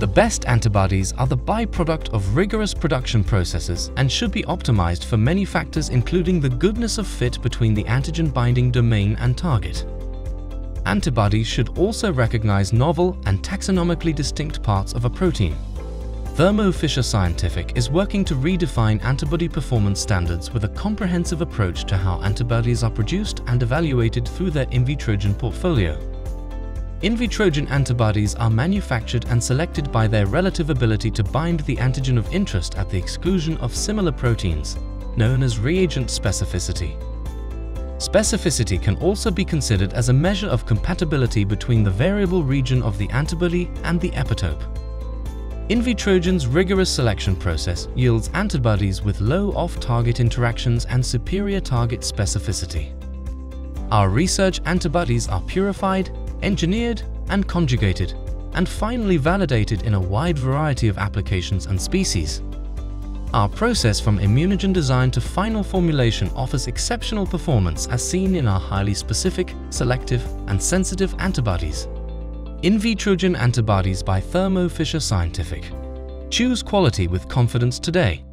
The best antibodies are the byproduct of rigorous production processes and should be optimized for many factors including the goodness of fit between the antigen binding domain and target. Antibodies should also recognize novel and taxonomically distinct parts of a protein. Thermo Fisher Scientific is working to redefine antibody performance standards with a comprehensive approach to how antibodies are produced and evaluated through their in Invitrogen portfolio. Invitrogen antibodies are manufactured and selected by their relative ability to bind the antigen of interest at the exclusion of similar proteins, known as reagent specificity. Specificity can also be considered as a measure of compatibility between the variable region of the antibody and the epitope. Invitrogen's rigorous selection process yields antibodies with low off-target interactions and superior target specificity. Our research antibodies are purified, engineered and conjugated, and finally validated in a wide variety of applications and species. Our process from immunogen design to final formulation offers exceptional performance as seen in our highly specific, selective and sensitive antibodies. Invitrogen antibodies by Thermo Fisher Scientific. Choose quality with confidence today.